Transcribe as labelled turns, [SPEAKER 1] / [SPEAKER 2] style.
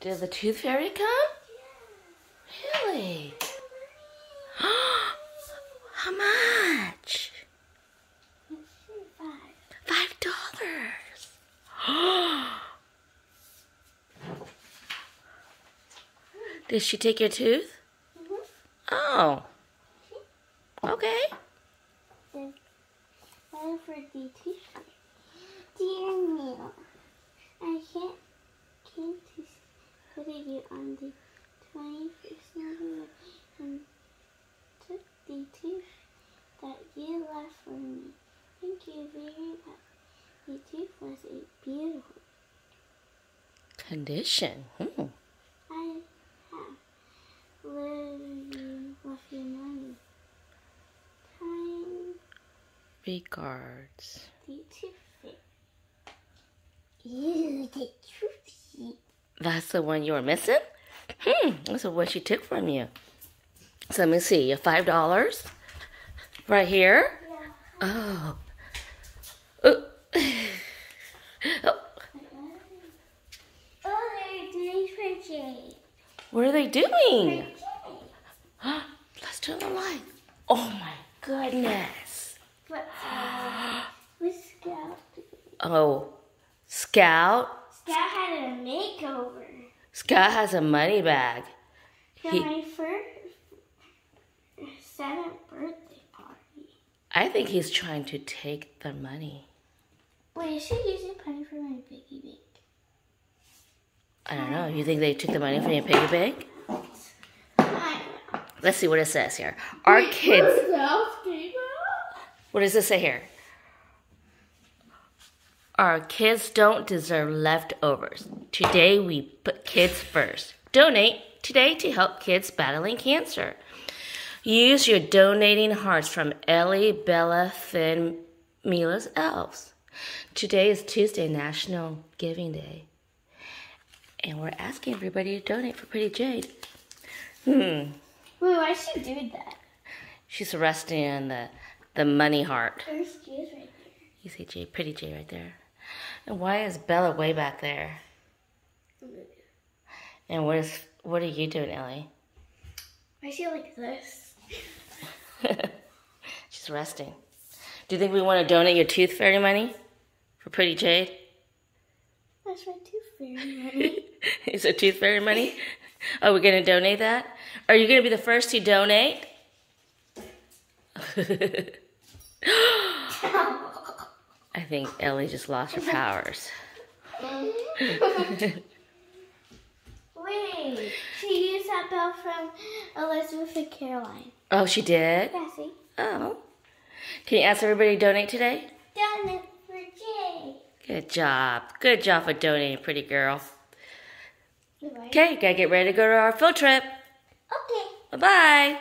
[SPEAKER 1] Did the tooth fairy come? Really? How much?
[SPEAKER 2] Five.
[SPEAKER 1] Five dollars. Did she take your tooth?
[SPEAKER 2] Mhm.
[SPEAKER 1] Oh. Okay.
[SPEAKER 2] One for the t-shirt. Dear Neil, I can't came you on the 21st November and took the tooth that you left for me. Thank you very much. The tooth was a beautiful.
[SPEAKER 1] Condition. Hmm.
[SPEAKER 2] I have lived you with your money. Time
[SPEAKER 1] Regards.
[SPEAKER 2] the tooth fairy. Ew, the tooth.
[SPEAKER 1] That's the one you were missing? Hmm. That's the one she took from you. So let me see. Your five dollars. Right here.
[SPEAKER 2] Yeah.
[SPEAKER 1] Oh. Oh. oh.
[SPEAKER 2] Oh, they're doing for Jade.
[SPEAKER 1] What are they
[SPEAKER 2] For
[SPEAKER 1] doing? Let's turn the light. Oh my goodness.
[SPEAKER 2] But uh, Scout.
[SPEAKER 1] Oh, Scout.
[SPEAKER 2] Scout had a makeover.
[SPEAKER 1] Scout has a money bag.
[SPEAKER 2] For
[SPEAKER 1] He-
[SPEAKER 2] my first seventh birthday party.
[SPEAKER 1] I think he's trying to take the money.
[SPEAKER 2] Wait, is she using money for my piggy bank?
[SPEAKER 1] I don't know. You think they took the money from your piggy bank? Let's see what it says here. Our kids. What does this say here? Our kids don't deserve leftovers. Today we put kids first. Donate today to help kids battling cancer. Use your donating hearts from Ellie, Bella, Finn, Mila's elves. Today is Tuesday, National Giving Day. And we're asking everybody to donate for Pretty Jade. Hmm.
[SPEAKER 2] Wait, why is she doing that?
[SPEAKER 1] She's resting the the money heart.
[SPEAKER 2] There's Jade right there.
[SPEAKER 1] You see Jay, pretty Jay right there. And why is Bella way back there? And what is what are you doing, Ellie?
[SPEAKER 2] Why is she like this?
[SPEAKER 1] She's resting. Do you think we want to donate your tooth fairy money for Pretty Jade?
[SPEAKER 2] That's my tooth fairy money.
[SPEAKER 1] is it tooth fairy money? Are we gonna donate that? Are you gonna be the first to donate? I think Ellie just lost her powers.
[SPEAKER 2] Wait, she used that bell from Elizabeth and Caroline.
[SPEAKER 1] Oh, she did?
[SPEAKER 2] See?
[SPEAKER 1] Oh. Can you ask everybody to donate today?
[SPEAKER 2] Done it for Jay.
[SPEAKER 1] Good job. Good job for donating, pretty girl. Okay, gotta get ready to go to our field trip.
[SPEAKER 2] Okay.
[SPEAKER 1] Bye bye.